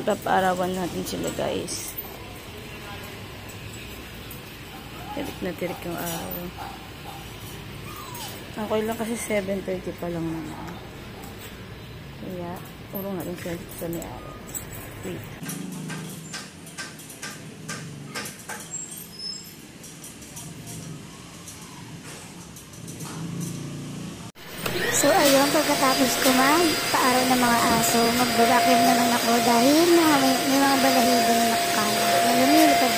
Ngayon, papaarawan natin sila, guys. Tirik na tirik yung araw. Okay lang kasi 7.30 pa lang naman. Kaya, urong natin sila dito sa may araw. Wait. So ayun, pagkatapos ko magpaaraw ng mga aso, magbabakim naman ako dahil may, may mga balahibo na nakakala na lumilipad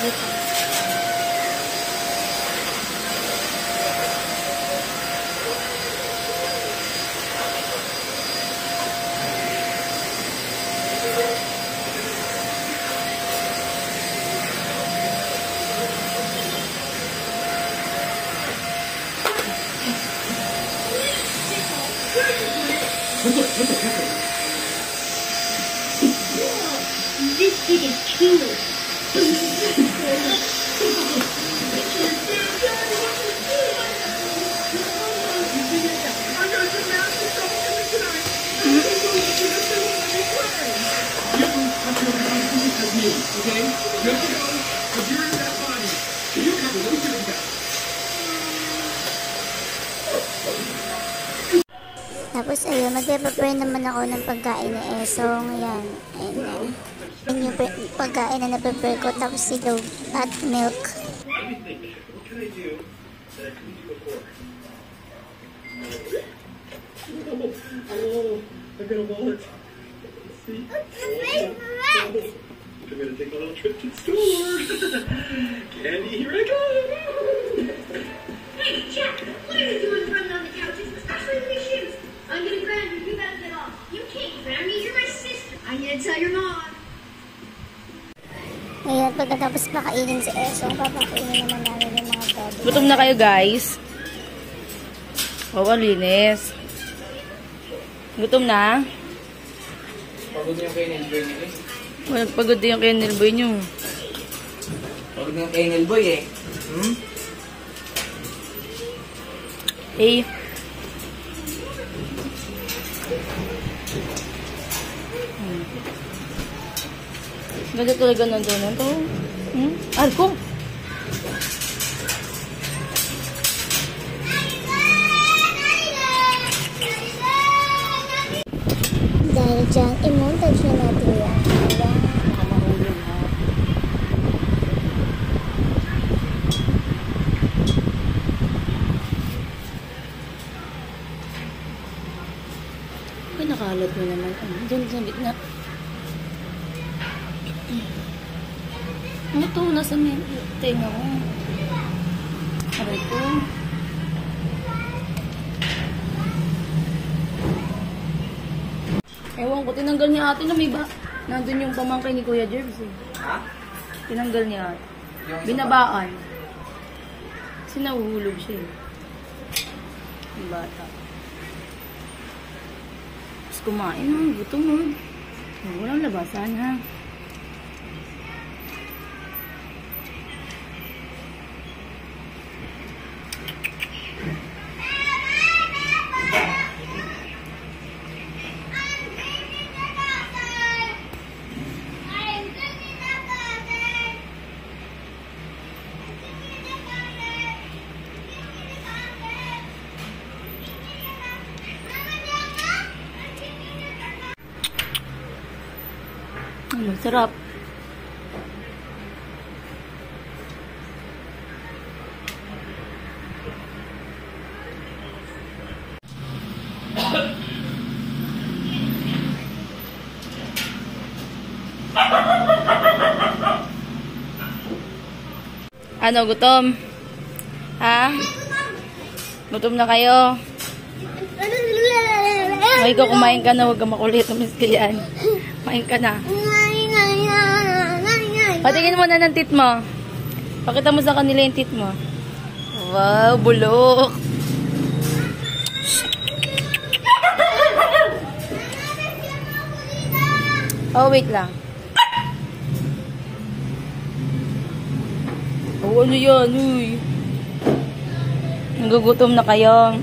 Tapos ayun, magpe-prepare naman ako ng pagkain ni Esong. Yan, ayun na. Yan yung pagkain na na-prepare ko. Tapos silog at milk. Oh, I got a wallet. See? I'm gonna take a little trip to the store. Candy, here I go. Hey, Jack, what are you doing running on the couches, especially with these shoes? I'm gonna grab you. You better get off. You can't grab me. You're my sister. I need to tell your mom. Ngayon, pagkatapos pakainin si Esong, papakainin naman namin yung mga baby. Gutom na kayo, guys. Oo, linis. Gutom na? Pagod na yung kay Nelboy Well, pagod din yung kennel boy nyo. Pagod yung kay Nelboy eh. Hmm? Hey. Hmm. Ganda talaga ng doon to. Hmm? Arko! Doon sa gitna. Ano to? Nasa may tenga ko. Aray ko. Ewan ko, tinanggal ni ate na may ba... Nandun yung pamangkin ni Kuya Jerbs eh. Ha? Tinanggal niya Binabaan. Kasi nahuhulog siya eh. Yung bata. Tapos kumain ha, gutom mo. Walang labasan ha. Ay, masarap. Ano, gutom? Ha? Gutom na kayo? Ay, ikaw kumain ka na, huwag ka makulit. Miss Kilian. Kumain ka na. Patingin mo na ng tit mo. Pakita mo sa kanila yung tit mo. Wow, bulok. Oh, wait lang. Oh, ano yan? Uy. Nagugutom na kayo.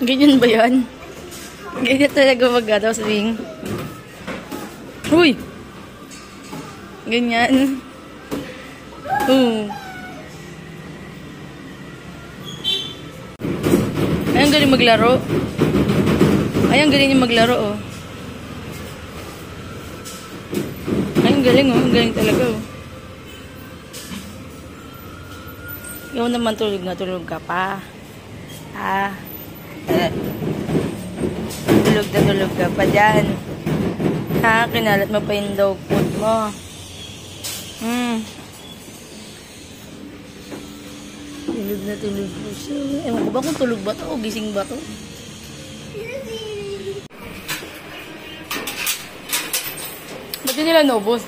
Ganyan ba yan? Ganyan talaga mag-ano, swing. Uy! Ganyan. Oo. Ay, ang galing maglaro. Ay, ang galing niya maglaro, oh. Ay, ang galing, oh. Galing talaga, oh. Ikaw naman tulog na tulog ka pa. Ah. Eh. Tulog na tulog ka pa dyan. Ha, kinalat mo pa yung dog food mo. Hmm. Tulog na tulog po siya. Ewan ko ba kung tulog ba to o gising ba to? Ba't di nila naubos?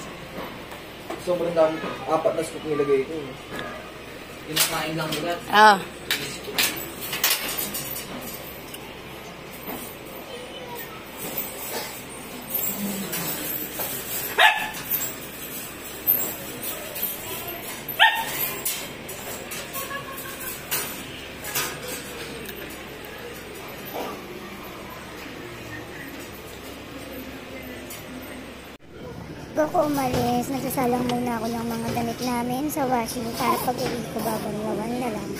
Sobrang dami. Apat na scoop nilagay ko. Kinakain lang nila. Ah. Bago ko umalis, nagsasalang muna ako ng mga damit namin sa washing para pag uwi ko babanlawan na lang.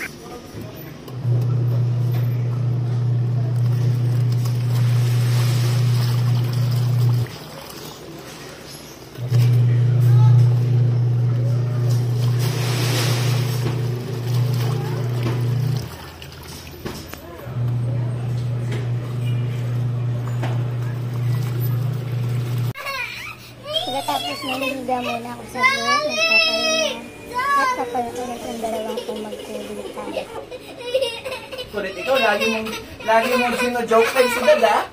Pagkatapos nalihiga muna ako sa buhok, nagpapahinga. At papalit ulit ang dalawang kong magkulitan. Kulit ikaw, lagi mong, lagi mong sino-joke kay si Dada.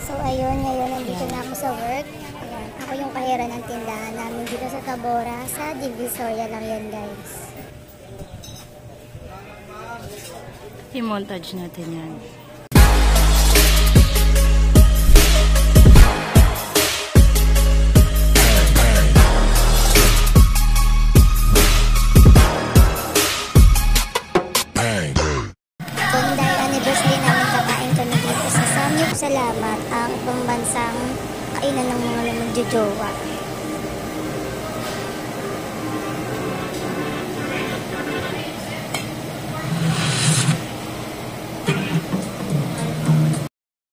So ayun, ngayon nandito na ako sa work. Ayan, ako yung kahira ng tindahan namin dito sa Tabora, sa Divisoria lang yan guys. I-montage natin yan. Mga namagjojowa.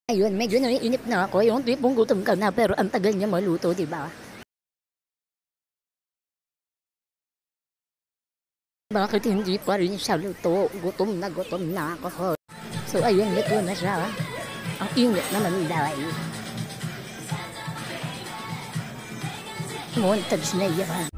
Ayun, medyo naiinip na ako. Yung tipong gutom ka na pero ang tagal niya maluto, di ba? Bakit hindi pa rin siya luto? Gutom na gutom na ako. So ayun, luto na siya. Ang init naman dahil. Montage yan.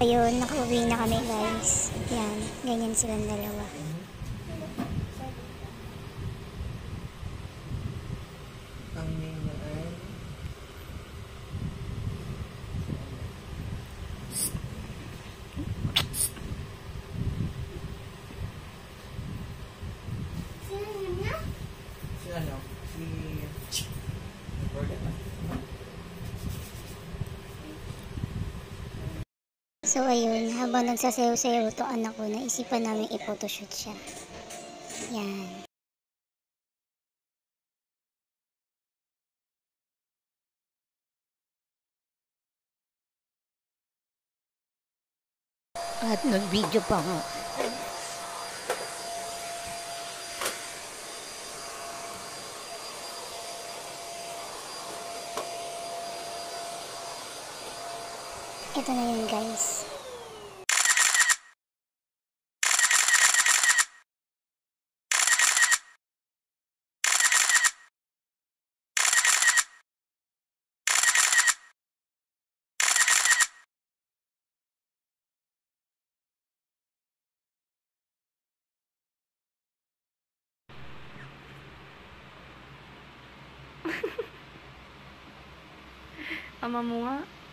Ayun, nakauwi na kami guys. Yan, ganyan silang dalawa. Ang name niya ay... Si ano? Si... Forget na. So ayun, habang nagsasayaw-sayaw to anak ko, naisipan namin i-photoshoot siya. Yan. At nag-video pa nga. Ito na yun guys. Ama mo nga.